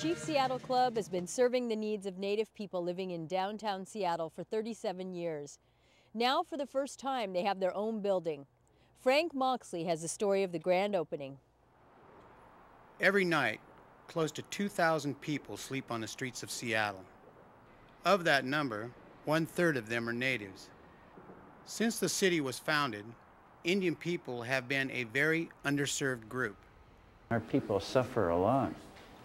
Chief Seattle Club has been serving the needs of Native people living in downtown Seattle for 37 years. Now, for the first time, they have their own building. Frank Moxley has the story of the grand opening. Every night, close to 2,000 people sleep on the streets of Seattle. Of that number, one third of them are natives. Since the city was founded, Indian people have been a very underserved group. Our people suffer a lot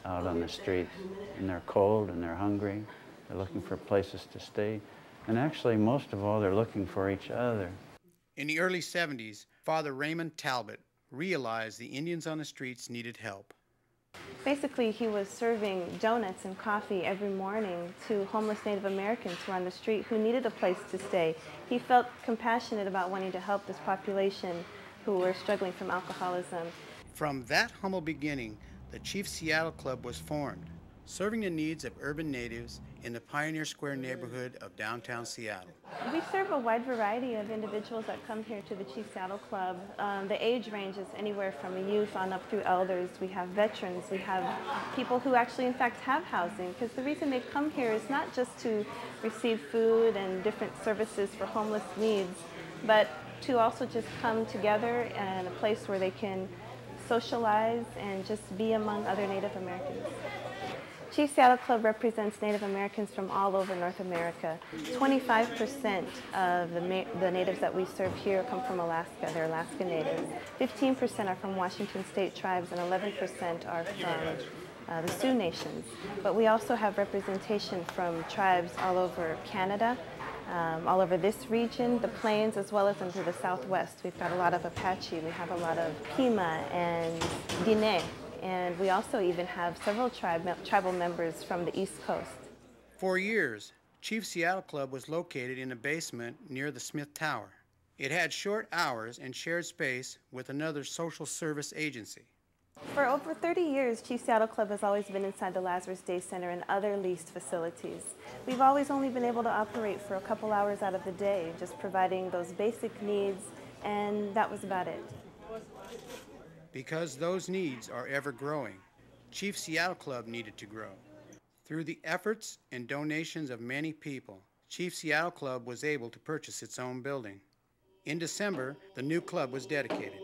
out on the streets, and they're cold and they're hungry. They're looking for places to stay. And actually, most of all, they're looking for each other. In the early 70s, Father Raymond Talbot realized the Indians on the streets needed help. Basically, he was serving donuts and coffee every morning to homeless Native Americans who were on the street who needed a place to stay. He felt compassionate about wanting to help this population who were struggling from alcoholism. From that humble beginning, the Chief Seattle Club was formed, serving the needs of urban natives in the Pioneer Square neighborhood of downtown Seattle. We serve a wide variety of individuals that come here to the Chief Seattle Club. Um, the age range is anywhere from a youth on up through elders. We have veterans. We have people who actually, in fact, have housing. Because the reason they come here is not just to receive food and different services for homeless needs, but to also just come together and a place where they can socialize, and just be among other Native Americans. Chief Seattle Club represents Native Americans from all over North America. 25% of the, the, natives that we serve here come from Alaska. They're Alaska Natives. 15% are from Washington State tribes and 11% are from uh, the Sioux Nations. But we also have representation from tribes all over Canada, um, all over this region, the plains, as well as into the southwest. We've got a lot of Apache, we have a lot of Pima and Diné, and we also even have several tribe, tribal members from the East Coast. For years, Chief Seattle Club was located in a basement near the Smith Tower. It had short hours and shared space with another social service agency. For over 30 years, Chief Seattle Club has always been inside the Lazarus Day Center and other leased facilities. We've always only been able to operate for a couple hours out of the day, just providing those basic needs, and that was about it. Because those needs are ever growing, Chief Seattle Club needed to grow. Through the efforts and donations of many people, Chief Seattle Club was able to purchase its own building. In December, the new club was dedicated.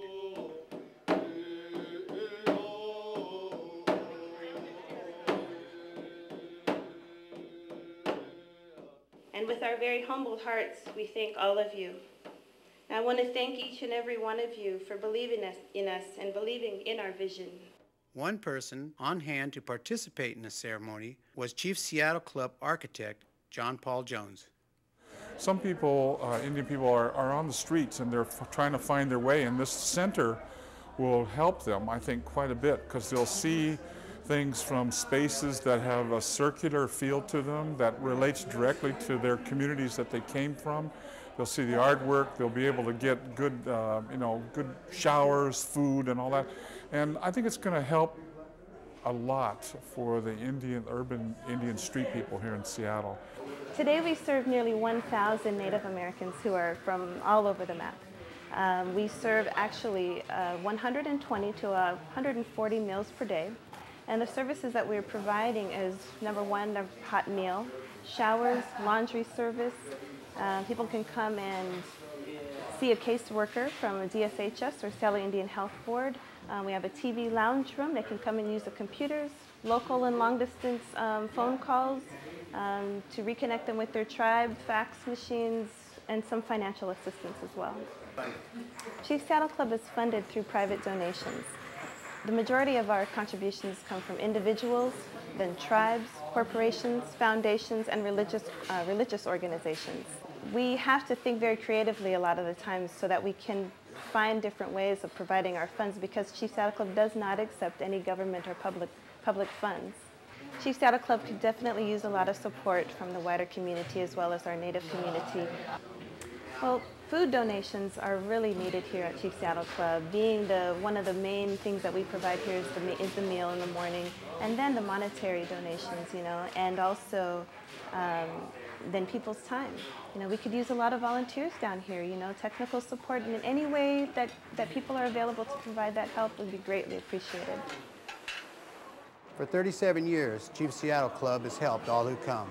With our very humble hearts, we thank all of you. I want to thank each and every one of you for believing in us and believing in our vision. One person on hand to participate in the ceremony was Chief Seattle Club architect John Paul Jones. Some people, uh, Indian people, are, are on the streets and they're trying to find their way, and this center will help them, I think, quite a bit because they'll see things from spaces that have a circular feel to them that relates directly to their communities that they came from. They'll see the artwork. They'll be able to get good, uh, you know, good showers, food, and all that. And I think it's going to help a lot for the Indian, urban Indian street people here in Seattle. Today we serve nearly 1,000 Native Americans who are from all over the map. Um, we serve actually uh, 120 to uh, 140 meals per day. And the services that we're providing is number one, the hot meal, showers, laundry service. Uh, people can come and see a caseworker from a DSHS or Seattle Indian Health Board. Um, we have a TV lounge room. They can come and use the computers, local and long distance um, phone calls um, to reconnect them with their tribe, fax machines, and some financial assistance as well. Chief Seattle Club is funded through private donations. The majority of our contributions come from individuals, then tribes, corporations, foundations, and religious, uh, religious organizations. We have to think very creatively a lot of the times so that we can find different ways of providing our funds because Chief Seattle Club does not accept any government or public, public funds. Chief Seattle Club could definitely use a lot of support from the wider community as well as our Native community. Well, food donations are really needed here at Chief Seattle Club. Being the one of the main things that we provide here is the, is the meal in the morning, and then the monetary donations, you know, and also um, then people's time. You know, we could use a lot of volunteers down here, you know, technical support, and in any way that, that people are available to provide that help would be greatly appreciated. For 37 years, Chief Seattle Club has helped all who come,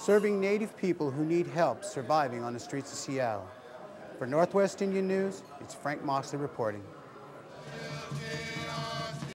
serving Native people who need help surviving on the streets of Seattle. For Northwest Indian News, it's Frank Moxley reporting.